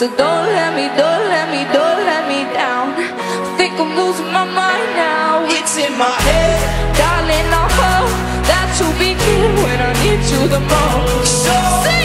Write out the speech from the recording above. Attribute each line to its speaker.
Speaker 1: So don't let me, don't let me, don't let me down. Think I'm losing my mind now.
Speaker 2: It's in my head.
Speaker 1: Darling, I hope that you'll be here when I need you the most.
Speaker 2: So